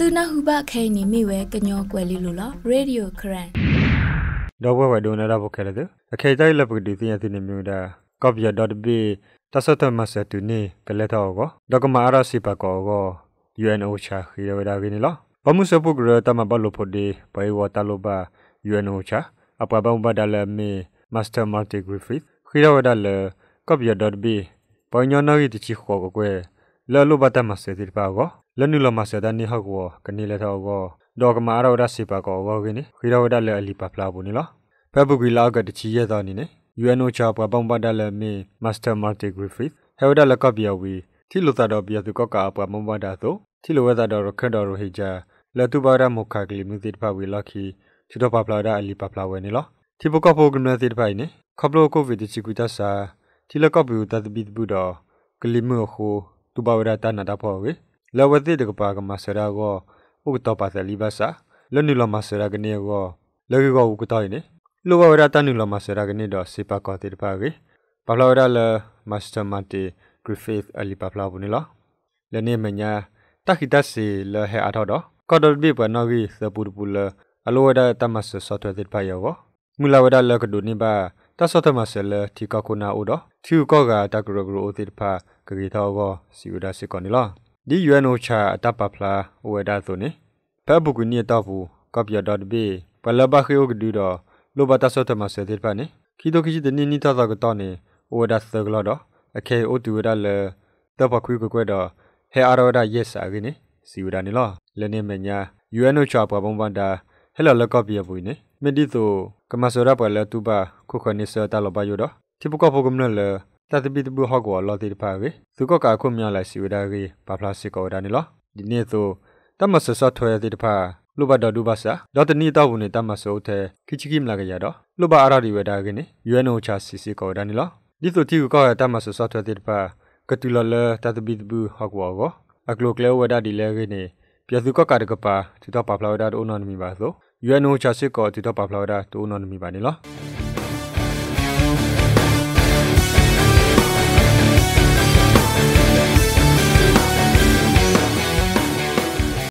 သူနဟုဘခဲနေမိဝဲကညောကွယ်လီလိုလားရေဒီယိုခရန်တော့ဘဝဒိုနာရဘခဲလေအခေတိုင်းလက်ပကဒီတင်ရတင်မြူဒါ copy.b တဆတ်မဆတူနေကလက်တော့ကိုဒကမာရစီပကောကို UNO ချာခီရဝဒါကင်းလောဘမှုစပုဂရတမဘလို့ဖို့ဒီဘိုင်ဝတာလိုဘာ UNO ချာအပပဘဒါလမေ Master Marty Griffith ခီရဝဒါလ copy.b ပေါ်ညနာရီတချီခေါ်ကိုကွယ်လောလိုဘတမဆေတိပါကို လနုလမဆေဒနီဟကောကနေလက်တော့ကိုဒေါကမာရဝဒါစီပါကောဝကင်းခီရဝဒါလအလီပပလာဘူးနီလောဖက်ဘုကီလာကတချီရတော့နီနေ UNO ချာပပဘဒါလမေ Master Marty Griffith ဟဲဝဒါလကပ်ပြဝီတီလိုတာတော့ပြသူကကပပဘဒါသို့တီလိုဝဒါတော့ခက်တော်ရဟိကြလတုပါရမုခကလီမြူတိတပါဝီလခီချီတော့ပပလာဒါအလီပပလာဝဲနီလောတီပကပိုကနတိတပိုင်နေခပလိုကိုဗစ်ချီကူတဆာတီလကပူတတပိတဘူးတော့ကလီမိုခိုတူပါဝရတာနာတာဖော်ဝေ လဝတိတကပါကမဆရာကိုဥကတော့ပါသလီဘာစာလနုလမဆရာကနေကိုလောကကိုဥကတော့နေလောဝရတာနုလမဆရာကနေတော့စေပါကောတိတပါကေပပလာဝရလမစတာမတီဂရစ်ဖစ်အလီပပလာဘူးနီလားလနေမညာတခိတစီလဟဲအထော်တော့ကော်ဒ်ဘီပနော်ဂီသပူပူလအလောဝဒတမဆဆော့ထွဲတဲ့ပါယောမူလာဝဒလကဒုန်နိဘာတဆော့တမဆလတီကကုနာဥဒထူကောကတကရဂရအိုတိဖာကဂီထောကိုစီဝဒစစ်ကောနီလာ ဒီ UNO ချာအတပပလာဝဒသုနေဖဘကုနီတော့ဘူး copy.b ပလဘခိယိုဂဒူတော့လောဘတဆော့တမဆတဲ့ပါနေခီတိုခီတနီနီတာကတော့နေဝဒသဂလောတော့အခေအိုတူရလတပခွေကွကွတော့ဟဲအာရောဒယက်စာကိနေစီဝဒနေလောလနေမညာ UNO ချာပပဘန်ဒါဟဲလလကော့ပြဘူးနေမဒီတိုကမဆောရပလတူဘာခုခနိစတာလဘယိုဒတိပကဖုကမနလ တတပိတဘူဟောကောလောတိပါကေသူကကာခုမြလိုက်စီဝဒါကေဘာဖလာစစ်ကောဒါနေလောဒီနေ့ဆိုတမဆဆထွဲတိတဖာလူဘတော်ဒူဘာစာဒေါ်တနီတော့ဘူးနေတမဆောတဲ့ခိချိကိမလာကရတော့လူဘအာရဒီဝဒါကေနေ UNO ချာစီစီကောဒါနေလောဒီဆိုတိကကောတမဆဆထွဲတိတဖာကတူလလတတပိတဘူဟောကောကောအကလိုကလေဝဒါဒီလေကေနေပြသူကကာတကပါသူတော့ပါဖလာဝဒါဒိုနော်နမီပါဆို UNO ချာစစ်ကောသူတော့ပါဖလာဝဒါဒိုနော်နမီပါနေလော